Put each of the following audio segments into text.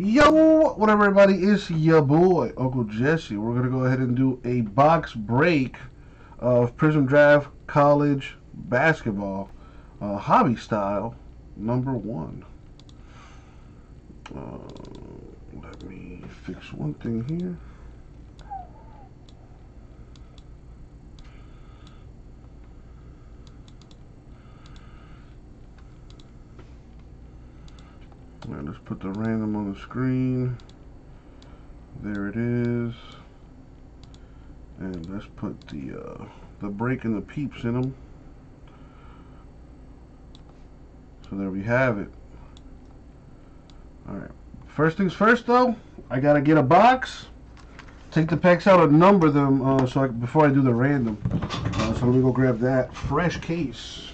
Yo, what up, everybody? It's your boy, Uncle Jesse. We're going to go ahead and do a box break of Prizm Draft College Basketball uh, Hobby Style number one. Uh, let me fix one thing here. Right, let's put the random on the screen. There it is. And let's put the uh, the break and the peeps in them. So there we have it. Alright. First things first though, I gotta get a box. Take the packs out and number them uh, so I, before I do the random. Uh, so let me go grab that fresh case.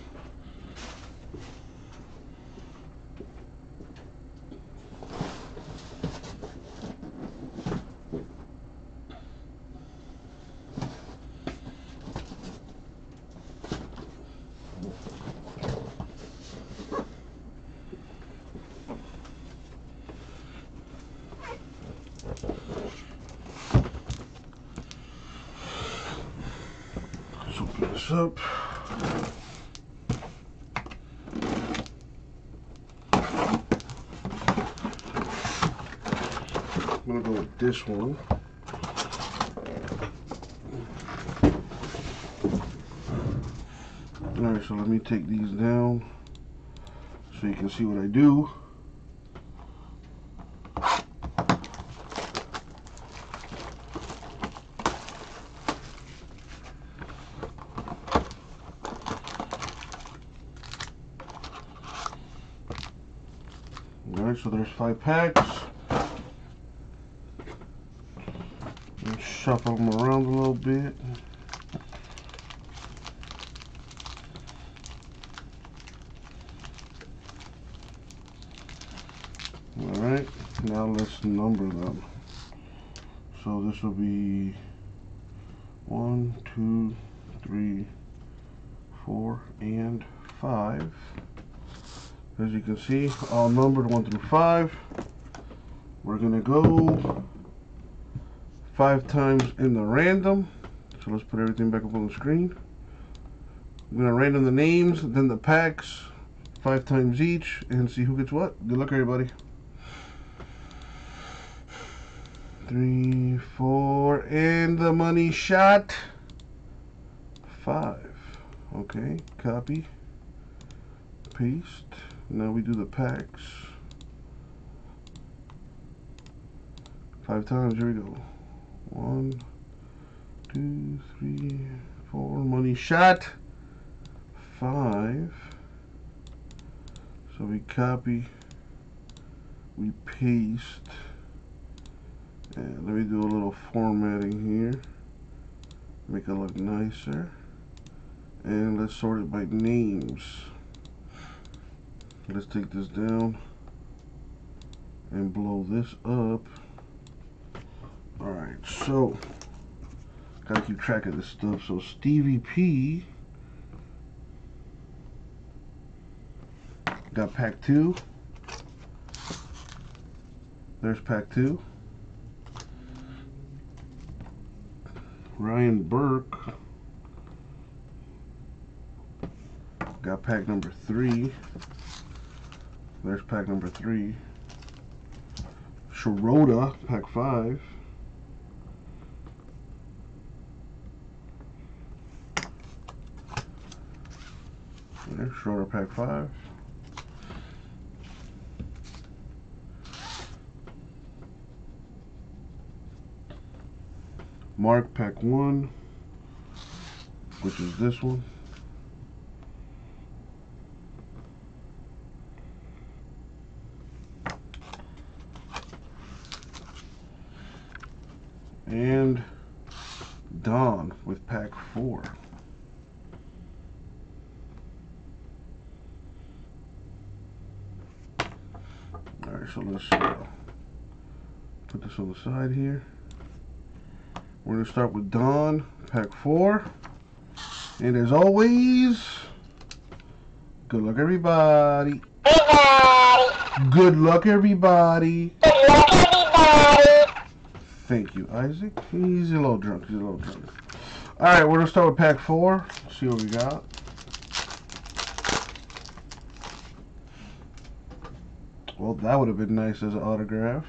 Let's open this up. I'm gonna go with this one. Alright, so let me take these down so you can see what I do. Alright, so there's five packs. Shuffle them around a little bit. Alright, now let's number them. So this will be one, two, three, four, and five. As you can see, all numbered one through five. We're gonna go five times in the random. So let's put everything back up on the screen. I'm gonna random the names, then the packs, five times each, and see who gets what. Good luck, everybody. Three, four, and the money shot. Five. Okay, copy, paste. Now we do the packs. Five times, here we go. One, two, three, four, money shot. Five. So we copy, we paste. And let me do a little formatting here. Make it look nicer. And let's sort it by names. Let's take this down and blow this up. Alright, so gotta keep track of this stuff. So Stevie P got pack two. There's pack two. Ryan Burke got pack number three. There's pack number three. Schroeder, pack five. There's pack five. Mark, pack one, which is this one. And Don with pack four. Alright, so let's uh, put this on the side here. We're going to start with Don, pack four. And as always, good luck, everybody. Everybody. Good luck, everybody. Good luck, everybody. Thank you, Isaac. He's a little drunk. He's a little drunk. All right, we're gonna start with pack four. See what we got. Well, that would have been nice as an autograph,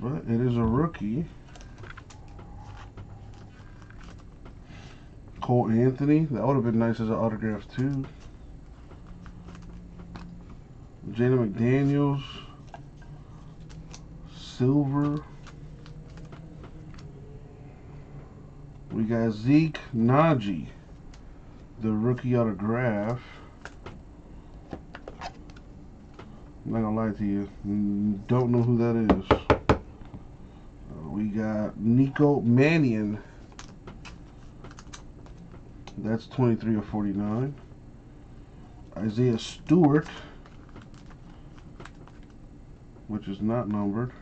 but it is a rookie. Cole Anthony. That would have been nice as an autograph too. Jaden McDaniels. Silver. We got Zeke Nnaji, the rookie autograph. I'm not gonna lie to you, don't know who that is. Uh, we got Nico Mannion. That's 23 of 49. Isaiah Stewart, which is not numbered.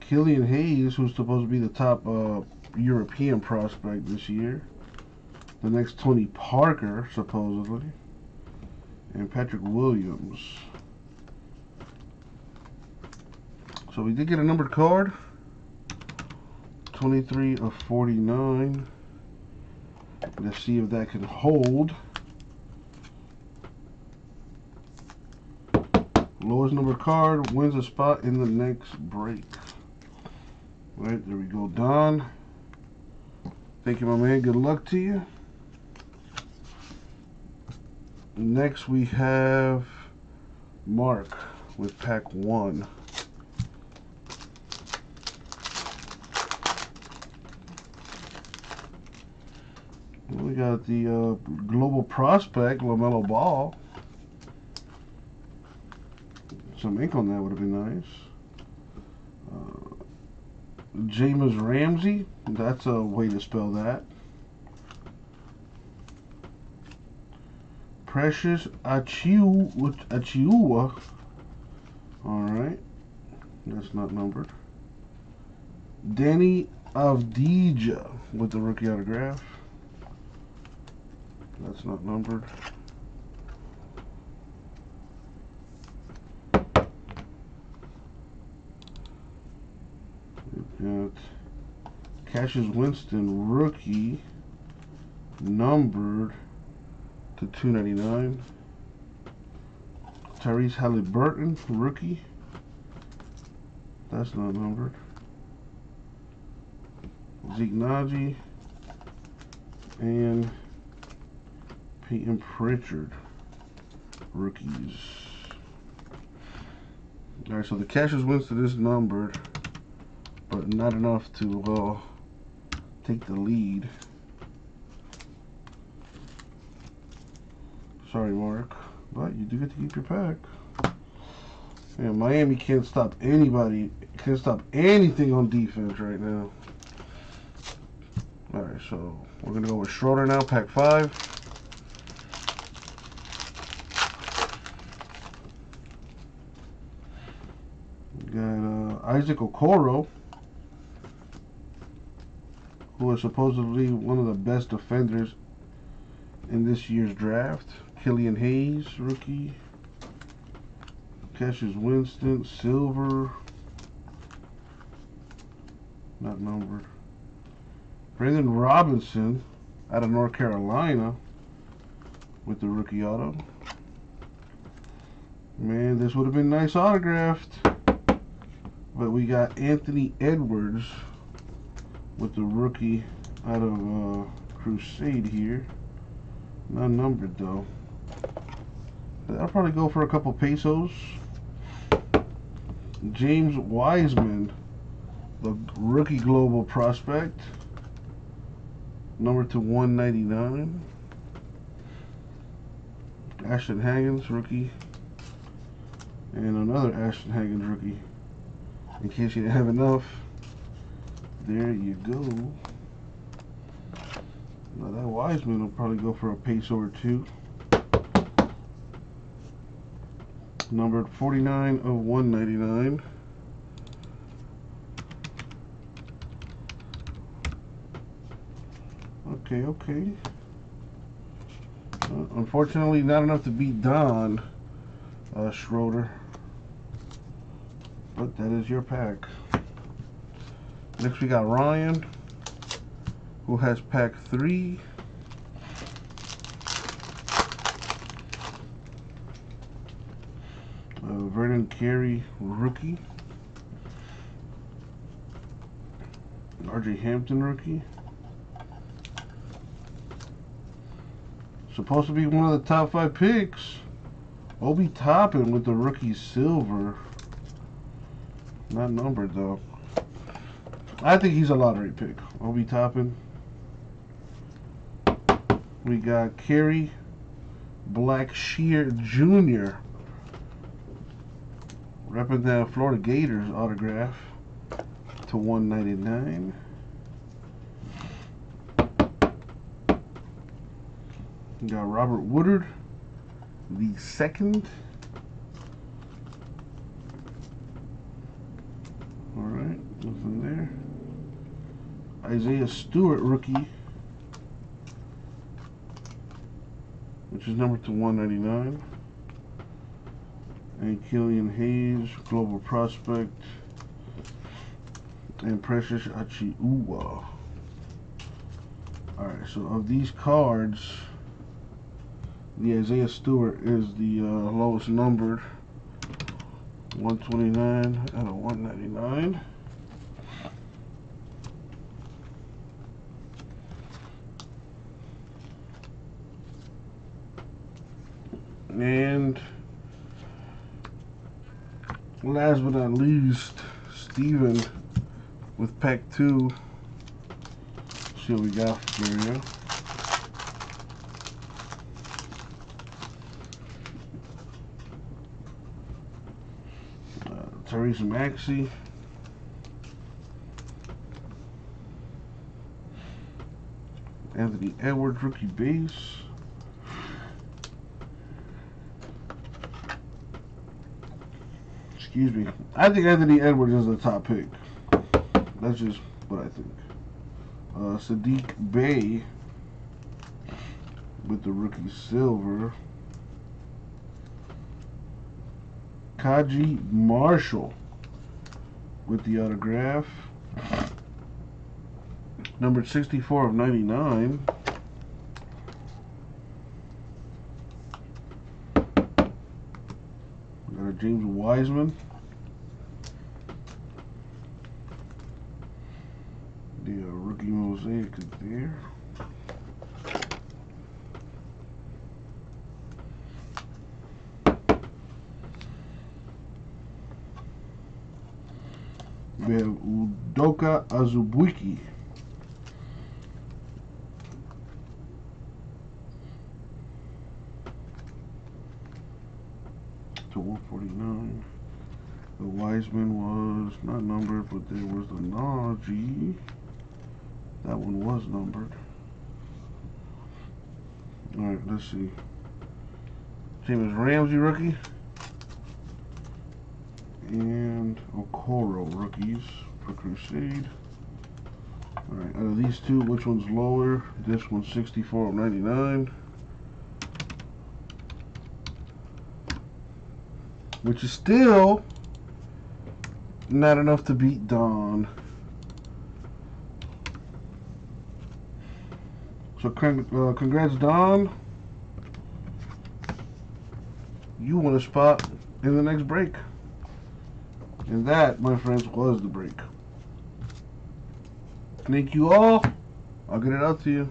Killian Hayes, who's supposed to be the top uh, European prospect this year. The next Tony Parker, supposedly. And Patrick Williams. So we did get a numbered card. 23 of 49. Let's see if that can hold. Lowest number card wins a spot in the next break. Right, there we go, Don. Thank you, my man. Good luck to you. Next, we have Mark with pack one. We got the uh, global prospect, LaMelo Ball. Some ink on that would have been nice. Uh, James Ramsey. That's a way to spell that. Precious Achiuwa. Alright. That's not numbered. Deni Avdija with the rookie autograph. That's not numbered. Got Cassius Winston, rookie, numbered to 299. Tyrese Halliburton, rookie. That's not numbered. Zeke Nnaji and Payton Pritchard, rookies. All right, so the Cassius Winston is numbered, but not enough to uh, take the lead. Sorry, Mark, but you do get to keep your pack. Yeah, Miami can't stop anybody, can't stop anything on defense right now. All right, so we're gonna go with Schroeder now, pack five. Got uh, Isaac Okoro, is supposedly one of the best defenders in this year's draft. Killian Hayes, rookie. Cassius Winston, silver. Not numbered. Brandon Robinson out of North Carolina with the rookie auto. Man, this would have been nice autographed. But we got Anthony Edwards with the rookie out of uh, Crusade here. Not numbered though. I'll probably go for a couple pesos. James Wiseman, the rookie global prospect. Number to 199. Ashton Hagans, rookie. And another Ashton Hagans rookie. In case you didn't have enough. There you go. Now that Wiseman will probably go for a peso or two. Numbered 49 of 199. Okay, okay. Uh, unfortunately, not enough to beat Don uh, Schroeder. But that is your pack. Next we got Ryan, who has pack three. Uh, Vernon Carey, rookie. RJ Hampton, rookie. Supposed to be one of the top five picks. Obi Toppin with the rookie silver. Not numbered though. I think he's a lottery pick. Obi Toppin. We got Kerry Blackshear Jr. Repping the Florida Gators autograph to 199. We got Robert Woodard, the second. All right, nothing there. Isaiah Stewart, rookie, which is number to 199. And Killian Hayes, global prospect. And Precious Achiuwa. Alright, so of these cards, the Isaiah Stewart is the uh, lowest numbered. 129 out of 199. And last but not least, Steven with pack two. See what we got for you. Uh, Tyrese Maxey. Anthony Edwards, rookie base. Excuse me. I think Anthony Edwards is the top pick. That's just what I think. Uh, Sadiq Bey with the rookie silver. Naji Marshall with the autograph. Number 64 of 99. Got a James Wiseman. The uh, rookie mosaic is there. We have Udoka Azubuike. To 149. Was not numbered, but there was the Naji. That one was numbered. Alright, let's see. James Ramsey rookie. And Okoro rookies for Crusade. Alright, out of these two, which one's lower? This one's 64 of 99. Which is still not enough to beat Don. So uh, congrats, Don. You won a spot in the next break. And that, my friends, was the break. Thank you all. I'll get it out to you.